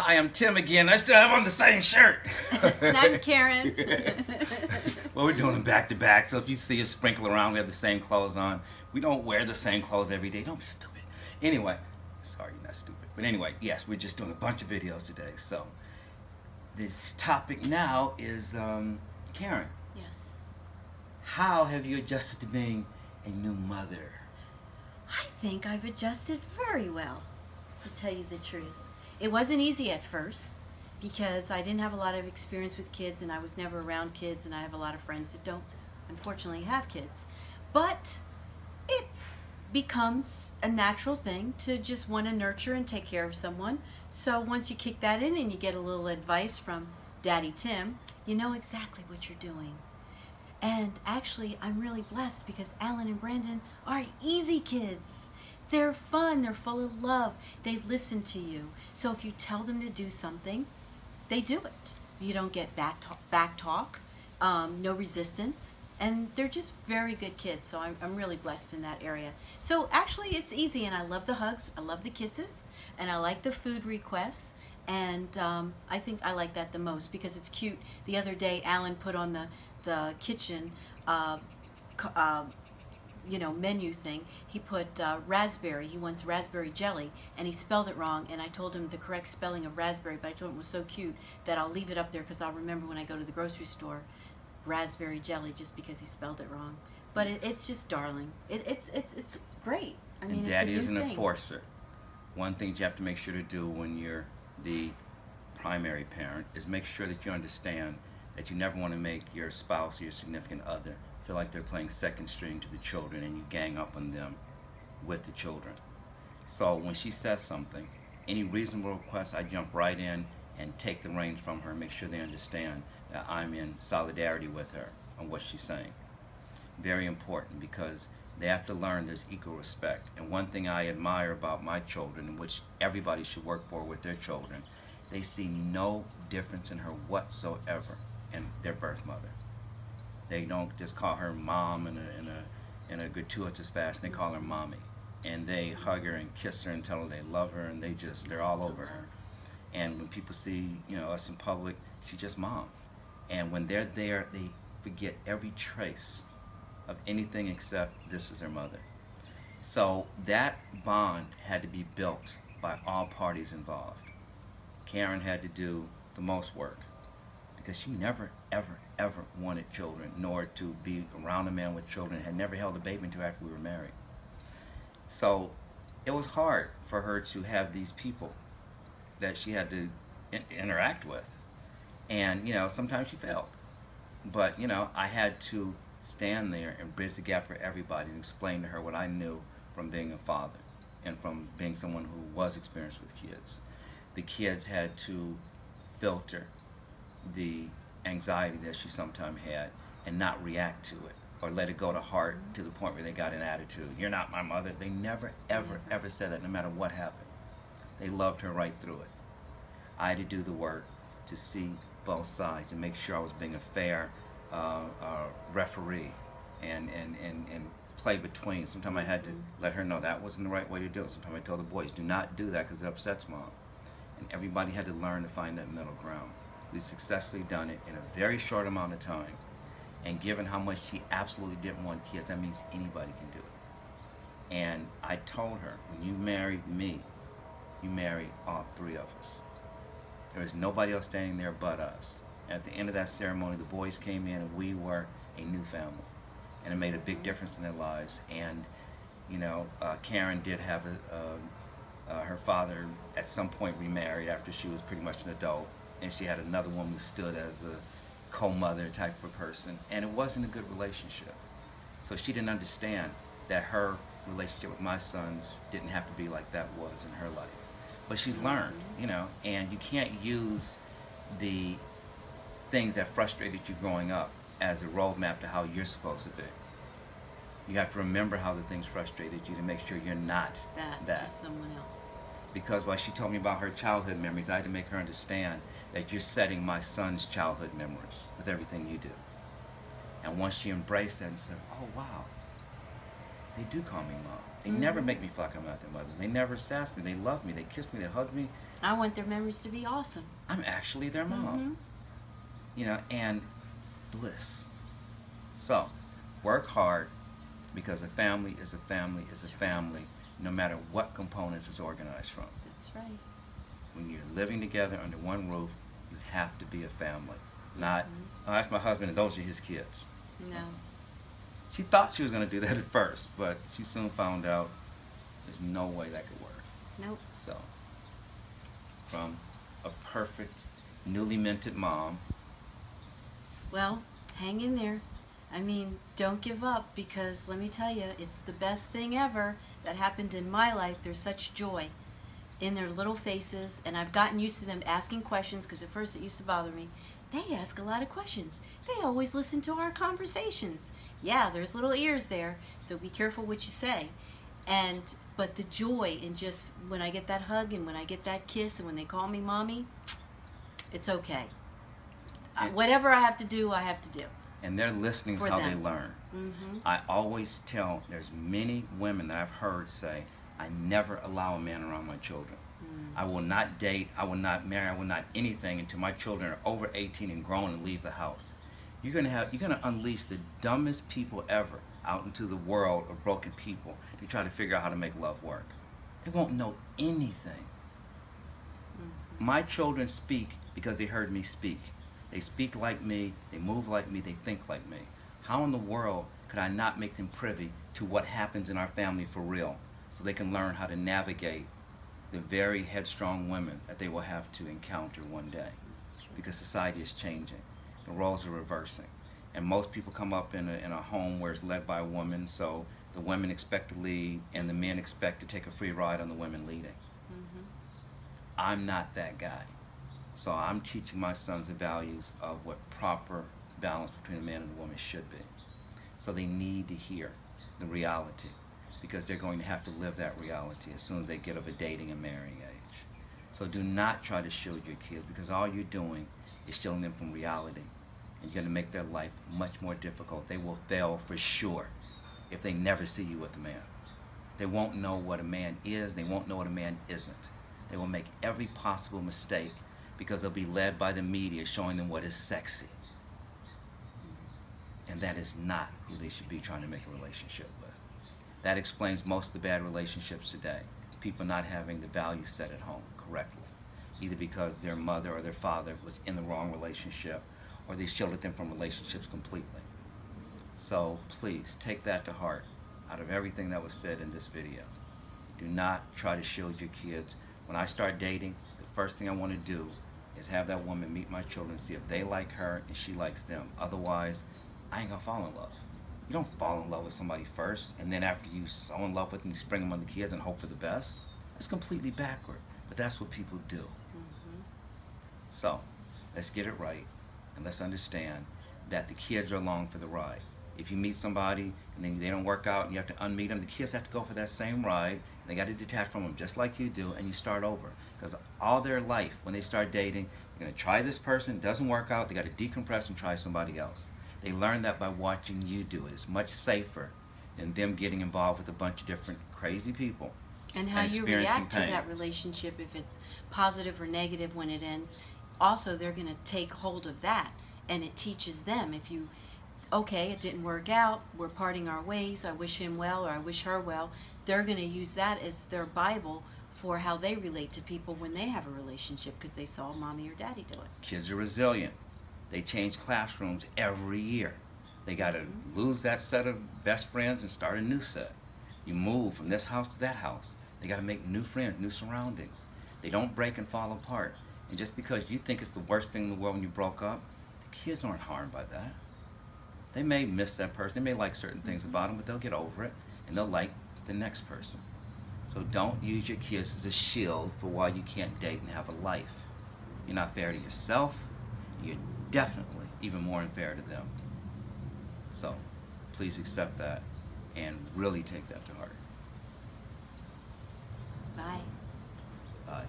Hi, I'm Tim again. I still have on the same shirt. and I'm Karen. well, we're doing them back to back, so if you see us sprinkle around, we have the same clothes on. We don't wear the same clothes every day. Don't be stupid. Anyway, sorry, you're not stupid. But anyway, yes, we're just doing a bunch of videos today. So this topic now is um, Karen. Yes. How have you adjusted to being a new mother? I think I've adjusted very well, to tell you the truth. It wasn't easy at first because I didn't have a lot of experience with kids and I was never around kids and I have a lot of friends that don't unfortunately have kids. But it becomes a natural thing to just want to nurture and take care of someone. So once you kick that in and you get a little advice from Daddy Tim, you know exactly what you're doing. And actually, I'm really blessed because Alan and Brandon are easy kids. They're fun, they're full of love, they listen to you. So if you tell them to do something, they do it. You don't get back talk, back talk um, no resistance, and they're just very good kids. So I'm, I'm really blessed in that area. So actually, it's easy, and I love the hugs, I love the kisses, and I like the food requests. And um, I think I like that the most because it's cute. The other day, Alan put on the the kitchen uh, uh, you know, menu thing, he put uh, raspberry. He wants raspberry jelly, and he spelled it wrong. And I told him the correct spelling of raspberry, but I told him it was so cute that I'll leave it up there because I'll remember when I go to the grocery store, raspberry jelly, just because he spelled it wrong. But it, it's just darling. It, it's it's it's great. I mean, and Daddy is an thing. enforcer. One thing you have to make sure to do when you're the primary parent is make sure that you understand that you never want to make your spouse or your significant other feel like they're playing second string to the children and you gang up on them with the children. So when she says something, any reasonable request, I jump right in and take the reins from her, make sure they understand that I'm in solidarity with her on what she's saying. Very important because they have to learn there's equal respect. And one thing I admire about my children, and which everybody should work for with their children, they see no difference in her whatsoever in their birth mother. They don't just call her mom in a, in a, in a gratuitous fashion. They call her mommy. And they hug her and kiss her and tell her they love her and they just, they're all over her. And when people see, you know, us in public, she's just mom. And when they're there, they forget every trace of anything except this is their mother. So that bond had to be built by all parties involved. Karen had to do the most work because she never, ever, ever wanted children, nor to be around a man with children, had never held a baby until after we were married. So it was hard for her to have these people that she had to in interact with. And, you know, sometimes she failed. But, you know, I had to stand there and bridge the gap for everybody and explain to her what I knew from being a father and from being someone who was experienced with kids. The kids had to filter the anxiety that she sometimes had and not react to it or let it go to heart to the point where they got an attitude. You're not my mother. They never, ever, ever said that no matter what happened. They loved her right through it. I had to do the work to see both sides and make sure I was being a fair uh, uh, referee and, and, and, and play between. Sometimes I had to let her know that wasn't the right way to do it. Sometimes I told the boys, do not do that because it upsets mom. And everybody had to learn to find that middle ground. We've successfully done it in a very short amount of time. And given how much she absolutely didn't want kids, that means anybody can do it. And I told her, when you married me, you married all three of us. There was nobody else standing there but us. At the end of that ceremony, the boys came in and we were a new family. And it made a big difference in their lives. And, you know, uh, Karen did have a, uh, uh, her father at some point remarried after she was pretty much an adult and she had another woman who stood as a co-mother type of person, and it wasn't a good relationship. So she didn't understand that her relationship with my sons didn't have to be like that was in her life. But she's learned, you know, and you can't use the things that frustrated you growing up as a roadmap to how you're supposed to be. You have to remember how the things frustrated you to make sure you're not that, that. to someone else. Because while she told me about her childhood memories, I had to make her understand that you're setting my son's childhood memories with everything you do. And once she embraced that and said, oh wow, they do call me mom. They never make me feel like I'm not their mother. They never sass me. They love me. They kiss me. They hug me. I want their memories to be awesome. I'm actually their mom. Mhm. You know, and bliss. So, work hard because a family is a family is a That's right. family, no matter what components it's organized from. That's right. When you're living together under one roof, you have to be a family. Not, Mhm. oh, that's my husband and those are his kids. No. She thought she was going to do that at first, but she soon found out there's no way that could work. Nope. So, from a perfect, newly minted mom, Well, hang in there. I mean, don't give up because let me tell you, it's the best thing ever that happened in my life. There's such joy in their little faces, and I've gotten used to them asking questions because at first it used to bother me. They ask a lot of questions. They always listen to our conversations. Yeah, there's little ears there, so be careful what you say. And but the joy in just when I get that hug and when I get that kiss and when they call me mommy, it's okay. Whatever I have to do, I have to do. and they're listening is how them. they learn. Mm-hmm. I always tell, there's many women that I've heard say, I never allow a man around my children. I will not date, I will not marry, I will not anything until my children are over 18 and grown and leave the house. You're gonna have, you're gonna unleash the dumbest people ever out into the world of broken people to try to figure out how to make love work. They won't know anything. Mm-hmm. My children speak because they heard me speak. They speak like me, they move like me, they think like me. How in the world could I not make them privy to what happens in our family for real so they can learn how to navigate the very headstrong women that they will have to encounter one day? Because society is changing, the roles are reversing. And most people come up in a, in a home where it's led by a woman, so the women expect to lead and the men expect to take a free ride on the women leading. Mm-hmm. I'm not that guy. So I'm teaching my sons the values of what proper balance between a man and a woman should be. So they need to hear the reality because they're going to have to live that reality as soon as they get of a dating and marrying age. So do not try to shield your kids because all you're doing is shielding them from reality. And you're going to make their life much more difficult. They will fail for sure if they never see you with a man. They won't know what a man is. They won't know what a man isn't. They will make every possible mistake because they'll be led by the media showing them what is sexy. And that is not who they should be trying to make a relationship. That explains most of the bad relationships today. People not having the values set at home correctly. Either because their mother or their father was in the wrong relationship or they shielded them from relationships completely. So please take that to heart out of everything that was said in this video. Do not try to shield your kids. When I start dating, the first thing I want to do is have that woman meet my children, see if they like her and she likes them. Otherwise, I ain't gonna fall in love. You don't fall in love with somebody first, and then after you so in love with them, you spring them on the kids and hope for the best. It's completely backward, but that's what people do. Mm-hmm. So, let's get it right, and let's understand that the kids are along for the ride. If you meet somebody and then they don't work out and you have to unmeet them, the kids have to go for that same ride. And they got to detach from them just like you do, and you start over. Because all their life, when they start dating, they're going to try this person, doesn't work out, they got to decompress and try somebody else. They learn that by watching you do it. It's much safer than them getting involved with a bunch of different crazy people. And how and you react to pain. that relationship, if it's positive or negative when it ends, also they're going to take hold of that. And it teaches them if you, okay, it didn't work out, we're parting our ways, I wish him well or I wish her well, they're going to use that as their Bible for how they relate to people when they have a relationship because they saw mommy or daddy do it. Kids are resilient. They change classrooms every year. They got to mm-hmm. lose that set of best friends and start a new set. You move from this house to that house. They got to make new friends, new surroundings. They don't break and fall apart. And just because you think it's the worst thing in the world when you broke up, the kids aren't harmed by that. They may miss that person. They may like certain things mm-hmm. about them, but they'll get over it and they'll like the next person. So don't use your kids as a shield for why you can't date and have a life. You're not fair to yourself. You're definitely even more unfair to them. So please accept that and really take that to heart. Bye. Bye.